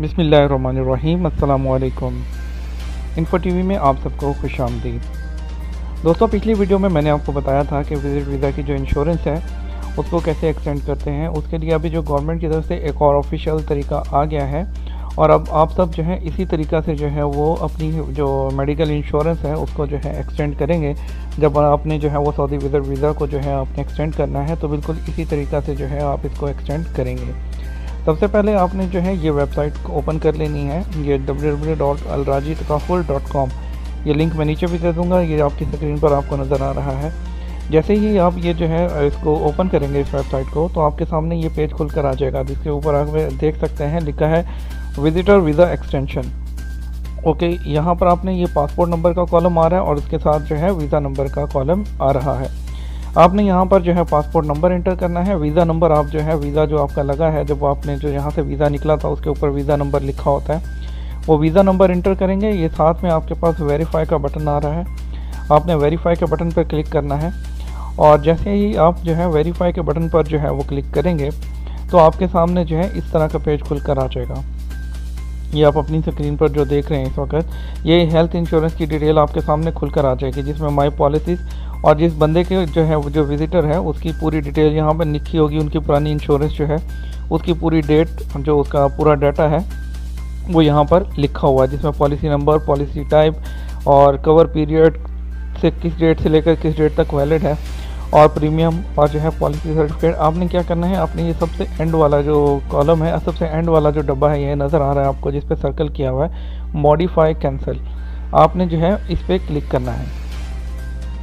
बिसमीम अल्लाम info TV में आप सबको खुश आमदीद। दोस्तों, पिछली वीडियो में मैंने आपको बताया था कि विज़िट वीज़ा की जो इंश्योरेंस है, उसको कैसे एक्सटेंड करते हैं। उसके लिए अभी जो गवर्नमेंट की तरफ़ से एक और ऑफिशियल तरीका आ गया है। और अब आप सब जो है, इसी तरीक़ा से जो है, वो अपनी जो मेडिकल इंश्योरेंस है, उसको जो है एक्सटेंड करेंगे। जब आपने जो है, वो सऊदी विज़िट वीज़ा को जो है, आपने एक्सटेंड करना है तो बिल्कुल इसी तरीक़ा से जो है, आप इसको एक्सटेंड करेंगे। सबसे पहले आपने जो है ये वेबसाइट ओपन कर लेनी है, ये www.alraji.com ये लिंक मैं नीचे भी दे दूँगा, ये आपकी स्क्रीन पर आपको नज़र आ रहा है। जैसे ही आप ये जो है इसको ओपन करेंगे इस वेबसाइट को तो आपके सामने ये पेज खुल कर आ जाएगा, जिसके ऊपर आप देख सकते हैं, लिखा है विजिटर वीज़ा एक्सटेंशन ओके, यहाँ पर आपने ये पासपोर्ट नंबर का कॉलम आ रहा है और उसके साथ जो है वीज़ा नंबर का कॉलम आ रहा है। आपने यहाँ पर जो है पासपोर्ट नंबर इंटर करना है वीज़ा नंबर आप जो है वीज़ा जो आपका लगा है, जब आपने जो यहाँ से वीज़ा निकला था, उसके ऊपर वीज़ा नंबर लिखा होता है, वो वीज़ा नंबर इंटर करेंगे। ये साथ में आपके पास वेरीफाई का बटन आ रहा है। आपने वेरीफाई के बटन पर क्लिक करना है और जैसे ही आप जो है वेरीफाई के बटन पर जो है वो क्लिक करेंगे तो आपके सामने जो है इस तरह का पेज खुल कर आ जाएगा। ये आप अपनी स्क्रीन पर जो देख रहे हैं इस वक्त, ये हेल्थ इंश्योरेंस की डिटेल आपके सामने खुलकर आ जाएगी, जिसमें माई पॉलिसीज़ और जिस बंदे के जो है जो विजिटर है, उसकी पूरी डिटेल यहाँ पर लिखी होगी, उनकी पुरानी इंश्योरेंस जो है, उसकी पूरी डेट जो उसका पूरा डाटा है, वो यहाँ पर लिखा हुआ है, जिसमें पॉलिसी नंबर पॉलिसी टाइप और कवर पीरियड से किस डेट से लेकर किस डेट तक वैलिड है और प्रीमियम और जो है पॉलिसी सर्टिफिकेट आपने क्या करना है? आपने ये सबसे एंड वाला जो कॉलम है, सबसे एंड वाला जो डब्बा है, ये नज़र आ रहा है आपको, जिस पर सर्कल किया हुआ है मॉडिफाई कैंसिल आपने जो है इस पर क्लिक करना है।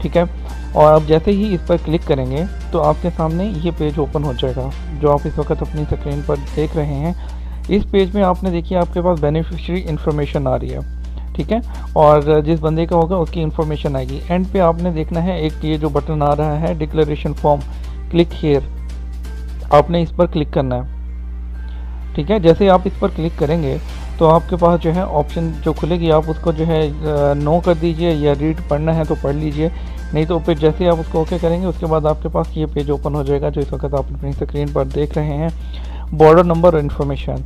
ठीक है? और आप जैसे ही इस पर क्लिक करेंगे तो आपके सामने ये पेज ओपन हो जाएगा, जो आप इस वक्त अपनी स्क्रीन पर देख रहे हैं। इस पेज में आपने देखिए, आपके पास बेनिफिशरी इन्फॉर्मेशन आ रही है, ठीक है? और जिस बंदे का होगा, उसकी इन्फॉर्मेशन आएगी। एंड पे आपने देखना है, एक ये जो बटन आ रहा है डिक्लेरेशन फॉर्म क्लिक हेयर आपने इस पर क्लिक करना है, ठीक है? जैसे आप इस पर क्लिक करेंगे तो आपके पास जो है ऑप्शन जो खुलेगी, आप उसको जो है नो कर दीजिए या रीड पढ़ना है तो पढ़ लीजिए। नहीं तो फिर जैसे ही आप उसको ओके करेंगे, उसके बाद आपके पास ये पेज ओपन हो जाएगा, जो इस वक्त आप अपनी स्क्रीन पर देख रहे हैं। बॉर्डर नंबर इन्फॉर्मेशन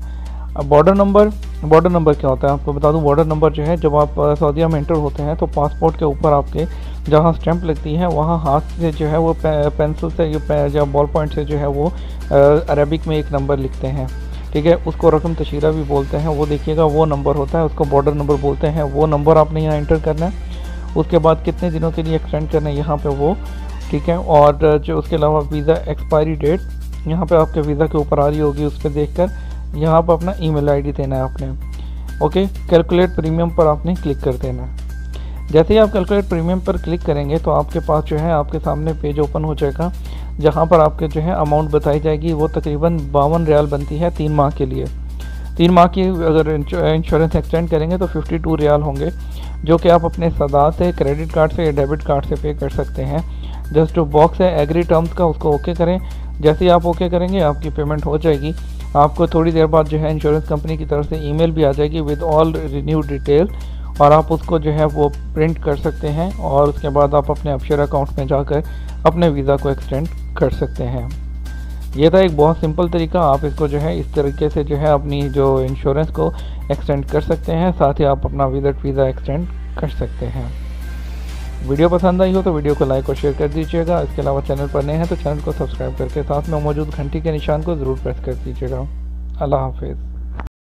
अब बॉर्डर नंबर बॉर्डर नंबर क्या होता है? आपको बता दूँ बॉर्डर नंबर जो है, जब आप सऊदीया में एंटर होते हैं तो पासपोर्ट के ऊपर आपके जहाँ स्टैंप लगती है, वहाँ हाथ से जो है वो पेंसिल से, या बॉल पॉइंट से जो है वो अरबिक में एक नंबर लिखते हैं। ठीक है? उसको रकम तशीरा भी बोलते हैं, वो देखिएगा, वो नंबर होता है, उसको बॉर्डर नंबर बोलते हैं, वो नंबर आपने यहाँ एंटर करना है। उसके बाद कितने दिनों के लिए एक्सटेंड करना है यहाँ पे वो, ठीक है? और जो उसके अलावा वीज़ा एक्सपायरी डेट यहाँ पे आपके वीज़ा के ऊपर आ रही होगी, उस पर देख कर यहाँ पर अपना ईमेल आईडी देना है आपने। ओके कैलकुलेट प्रीमियम पर आपने क्लिक कर देना। है जैसे ही आप कैलकुलेट प्रीमियम पर क्लिक करेंगे तो आपके पास जो है, आपके सामने पेज ओपन हो जाएगा, जहाँ पर आपके जो है अमाउंट बताई जाएगी, वो तकरीबन बावन रियाल बनती है तीन माह के लिए। तीन माह की अगर इंश्योरेंस एक्सटेंड करेंगे तो 52 रियाल होंगे। जो कि आप अपने सदा से क्रेडिट कार्ड से या डेबिट कार्ड से पे कर सकते हैं। जस्ट जो बॉक्स है एग्री टर्म्स का, उसको ओके करें। जैसे ही आप ओके करेंगे, आपकी पेमेंट हो जाएगी। आपको थोड़ी देर बाद जो है इंश्योरेंस कंपनी की तरफ़ से ईमेल भी आ जाएगी विद ऑल रिन्यू डिटेल और आप उसको जो है वो प्रिंट कर सकते हैं और उसके बाद आप अपने अपशेयर अकाउंट में जाकर अपने वीज़ा को एक्सटेंड कर सकते हैं। ये था एक बहुत सिंपल तरीका, आप इसको जो है, इस तरीके से जो है अपनी जो इंश्योरेंस को एक्सटेंड कर सकते हैं, साथ ही आप अपना विज़िट वीज़ा एक्सटेंड कर सकते हैं। वीडियो पसंद आई हो तो वीडियो को लाइक और शेयर कर दीजिएगा। इसके अलावा चैनल पर नए हैं तो चैनल को सब्सक्राइब करके साथ में मौजूद घंटी के निशान को ज़रूर प्रेस कर दीजिएगा। अल्लाह हाफिज़।